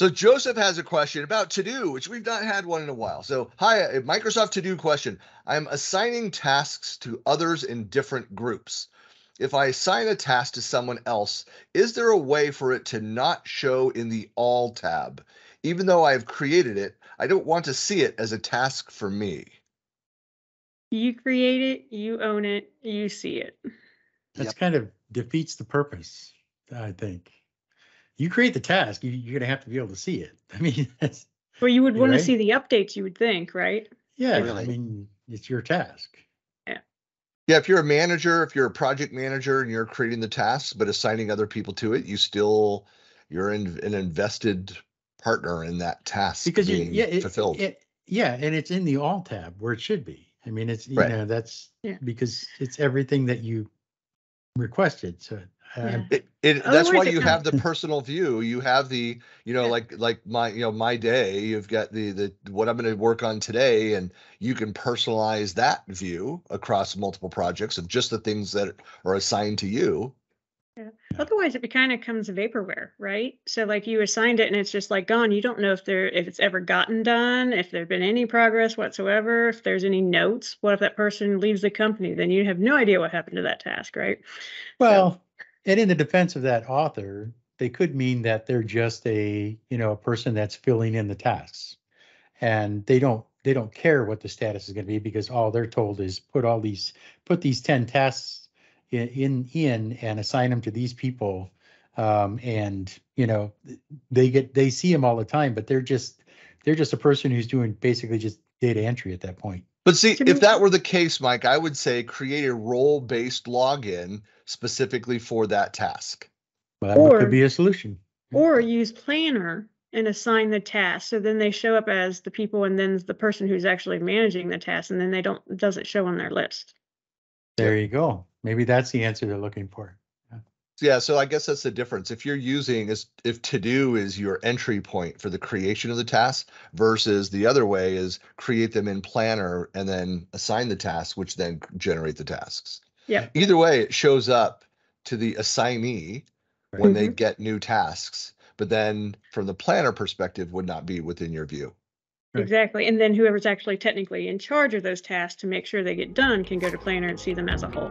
So Joseph has a question about to do, which we've not had one in a while. So, hi, a Microsoft to do question. I'm assigning tasks to others in different groups. If I assign a task to someone else, is there a way for it to not show in the all tab? Even though I've created it, I don't want to see it as a task for me. You create it, you own it, you see it. That's Yep. kind of defeats the purpose, I think. You create the task, you, you're gonna have to be able to see it. I mean, that's, Well, you would You're want to see the updates, you would think, right? yeah, I mean, it's your task. Yeah, if you're a manager, if you're a project manager and you're creating the tasks but assigning other people to it, you still you're in, an invested partner in that task Because you, being yeah, it, fulfilled. it, yeah, and it's in the all tab where it should be. I mean, it's, you Right. know, that's Yeah. because it's everything that you requested, so. Yeah. It, it, that's why you have the personal view. You have the, you know, Yeah. like like my, you know, my day. You've got the the what I'm going to work on today, and you can personalize that view across multiple projects of just the things that are assigned to you. Yeah. Otherwise, it kind of comes vaporware, right? So like you assigned it and it's just like gone. You don't know if there if it's ever gotten done, if there's been any progress whatsoever, if there's any notes. What if that person leaves the company? Then you have no idea what happened to that task, right? Well, and in the defense of that author, they could mean that they're just a, you know, a person that's filling in the tasks. And they don't, they don't care what the status is gonna be because all they're told is put all these, put these ten tasks in, in, in and assign them to these people. Um, and, you know, they get, they see them all the time, but they're just, they're just a person who's doing basically just data entry at that point. But see, if me- that were the case, Mike, I would say create a role-based login specifically for that task. Well, that Or- could be a solution. Or use Planner and assign the task. So then they show up as the people and then the person who's actually managing the task and then they don't doesn't show on their list. There you go. Maybe that's the answer they're looking for. Yeah, so I guess that's the difference. If you're using is if to do is your entry point for the creation of the task versus the other way is create them in Planner and then assign the tasks, which then generate the tasks. Yeah. Either way, it shows up to the assignee when they mm-hmm. get new tasks, but then from the planner perspective would not be within your view. Right. Exactly. And then whoever's actually technically in charge of those tasks to make sure they get done can go to Planner and see them as a whole.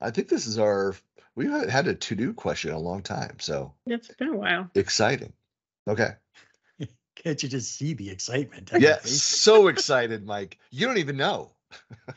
I think this is our we've had- had a to-do question in a long time, so It's been a while. exciting. Okay. Can't you just see the excitement? on Yeah, so excited, Mike. You don't even know.